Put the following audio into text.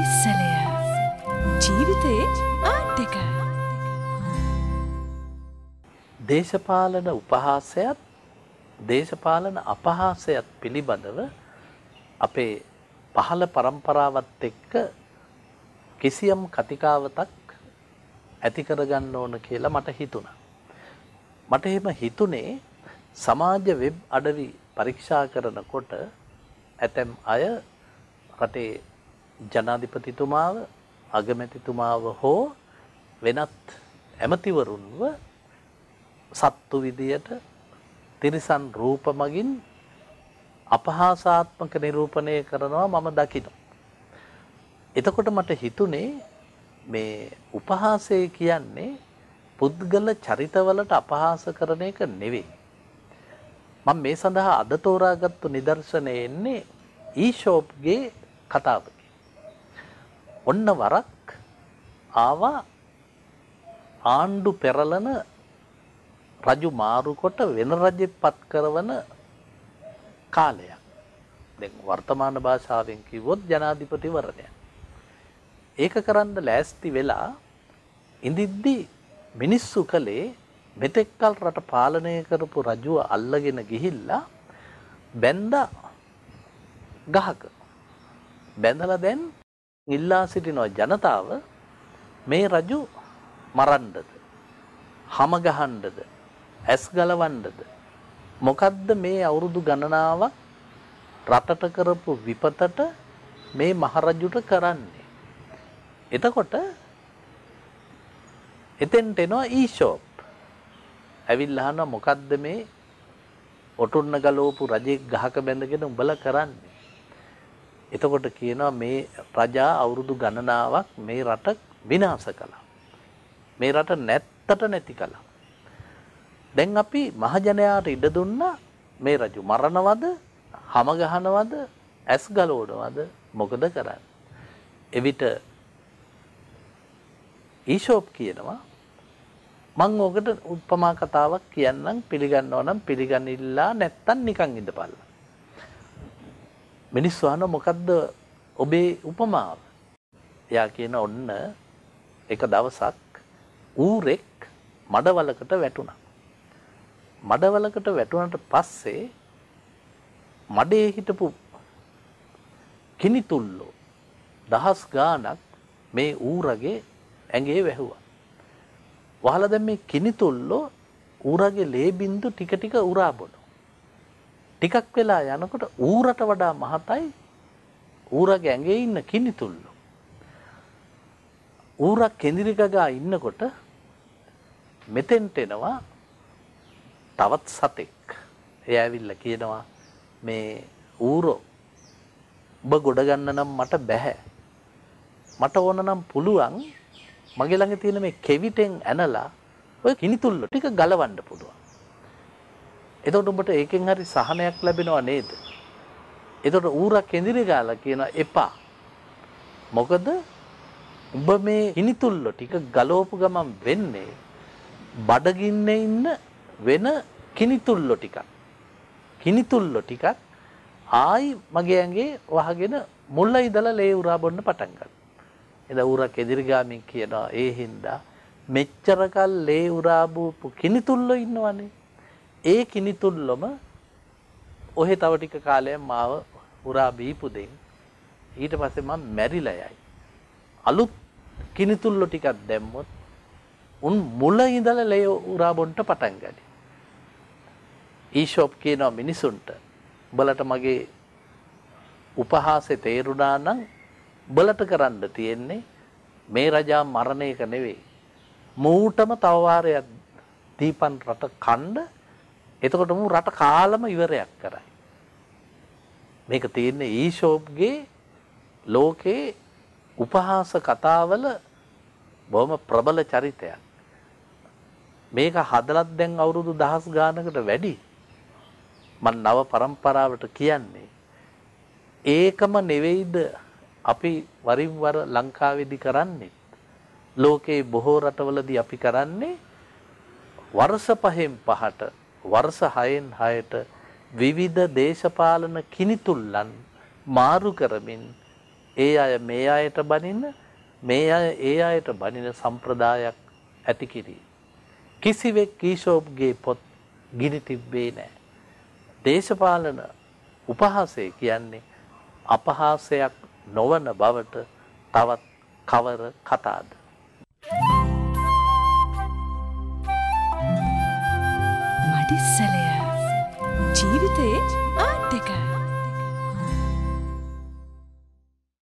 ඉස්සලය ජීවිතයේ ආට් එක දේශපාලන උපහාසයත් දේශපාලන අපහාසයත් පිළිබඳව අපේ පහළ પરම්පරාවත් එක්ක කිසියම් කතිකාවතක් ඇති කරගන්න ඕන කියලා මට හිතුණා. මට එහෙම හිතුනේ සමාජ වෙබ් අඩවි පරීක්ෂා කරනකොට ඇතැම් අය රටේ ජනාධිපතිතුමාව අගමැතිතුමාව හෝ වෙනත් ඇමතිවරුන්ව සත්තු විදියට තිරිසන් රූප මගින් අපහාසාත්මක නිරූපණය කරනවා මම දකිනවා. එතකොට මට හිතුනේ මේ උපහාසය කියන්නේ පුද්ගල චරිතවලට අපහාස කරන එක නෙවෙයි. මම මේ සඳහා අද තෝරාගත්තු නිදර්ශනය එන්නේ ඊෂෝප්ගේ කතාවකි. ඔන්න වරක් ආවා ආණ්ඩු පෙරලන රජු මාරුකොට වෙන රජෙක් පත් කරවන කාලයක්. දැන් වර්තමාන භාෂාවෙන් කිව්වොත් ජනාධිපතිවරණය. ඒක කරන්න ලෑස්ති වෙලා ඉඳිද්දි මිනිස්සු කළේ මෙතෙක්කල් රට පාලනය කරපු රජුව අල්ලගෙන ගිහිල්ලා බැන්ද ගහක බැඳලා දැන් ඉල්ලා සිටිනවා ජනතාව මේ රජු මරන්නද? හම ගහන්ඩද ඇස් ගලවන්නද? මොකද්ද මේ අවුරුදු ගණනාවක් රටට කරපු විපතට මේ මහරජුට කරන්නේ? එතකොට එතෙන්ට එනවා ඊෂෝප්. ඇවිල්ලා අහනවා මොකද්ද මේ? ඔටුන්න ගලවපු රජෙක් ගහක බැඳගෙන උඹලා කරන්නේ? එතකොට කියනවා මේ රජා අවුරුදු ගණනාවක් මේ රට විනාශ කළා. මේ රට නැත්තට නැති කළා. දැන් අපි මහජනයාට ඉඩ දුන්නා මේ රජු මරණවද, හම ගහනවද, ඇස් ගලවනවද මොකද කරන්නේ? එවිට ඊෂෝප් කියනවා මං ඕකට උපමා කතාවක් කියන්නම් පිළිගන්නවා නම් පිළිගනිලා නැත්තම් නිකන් ඉඳපල්ලා. මිනිස්සු අහන මොකද්ද ඔබේ උපමාව? එයා කියන ඔන්න එක දවසක් ඌරෙක් මඩවලකට වැටුණා. මඩවලකට වැටුණට පස්සේ මඩේ හිටපු කිනිතුල්ලෝ දහස් ගාණක් මේ ඌරගේ ඇඟේ වැහුවා. වහලා දැන් මේ කිනිතුල්ලෝ ඌරගේ ලේ බින්දු ටික ටික උරා බොනවා. ටිකක් වෙලා යනකොට ඌරට වඩා මහතයි ඌරගේ ඇඟේ ඉන්න කිනිතුල්ලෝ. ඌරක් කෙඳිරිගගා ඉන්නකොට මෙතෙන්ට එනවා තවත් සතෙක්. එය ඇවිල්ලා කියනවා මේ ඌරෝ ඔබ ගොඩ ගන්න නම් මට බැහැ. මට ඕන නම් පුළුවන් මගේ ළඟ තියෙන මේ කෙවිටෙන් ඇනලා ඔය කිනිතුල්ල ටික ගලවන්න පුළුවන්. එතකොට උඹට ඒකෙන් හරි සහනයක් ලැබෙනව නේද? එතකොට ඌරක් කෙඳිරි ගාලා කියන එපා. මොකද උඹ මේ කිනිතුල්ල ටික ගලවපු ගමන් වෙන්නේ බඩගින්නේ ඉන්න වෙන කිනිතුල්ලෝ ටිකක්. කිනිතුල්ලෝ ටිකක් ආයි මගේ ඇඟේ වහගෙන මුල්ල ඉඳලා ලේ උරා බොන්න පටන් ගන්නවා. එදා ඌරක් එදිරිගාමින් කියනවා ඒ හින්දා මෙච්චරකල් ලේ උරා බූපු කිනිතුල්ලෝ ඉන්නවනේ. ඒ කිනිතුල්ලොම ඔහෙ තව ටික කාලයක් මාව උරා බීපු දෙන් ඊට පස්සේ මම මැරිලා යයි. අලුත් කිනිතුල්ලෝ ටිකක් දැම්මොත් උන් මුල ඉඳලා ලේ උරා බොන්න පටන් ගනී. ඊෂොප් කියනවා මිනිසුන්ට උඹලට මගේ උපහාසෙ තේරුණා නම් උඹලට කරන්න තියෙන්නේ මේ රජා මරණ එක නෙවෙයි. මූටම තව වාරයක් දීපන් රට කණ්ඩ එතකොට මු රට කාලම ඉවරයක් කරයි. මේක තියෙන්නේ ඊෂෝප්ගේ ලෝකේ උපහාස කතාවල බොහොම ප්‍රබල චරිතයක්. මේක හදලත් දැන් අවුරුදු දහස් ගානකට වැඩි. මන් නව પરම්පරාවට කියන්නේ ඒකම නෙවෙයිද අපි වරින් වර ලංකාවේදී කරන්නේ ලෝකේ බොහෝ රටවලදී අපි කරන්නේ වර්ෂ පහෙන් පහට වර්ෂ 6න් 6ට විවිධ දේශපාලන කිනිතුල්ලන් මාරු කරමින් ඒ අය මේ අයට බනින්න මේ අය ඒ අයට බනින සම්ප්‍රදායක් ඇති කිරී. කිසිවෙක් කීෂෝප්ගේ පොත් ගිනි තිබ්බේ නෑ. දේශපාලන උපහාසය කියන්නේ අපහාසයක් නොවන බවට තවත් කවර කතාද. මඩිස්සලය ජීවිතයේ ආට් එක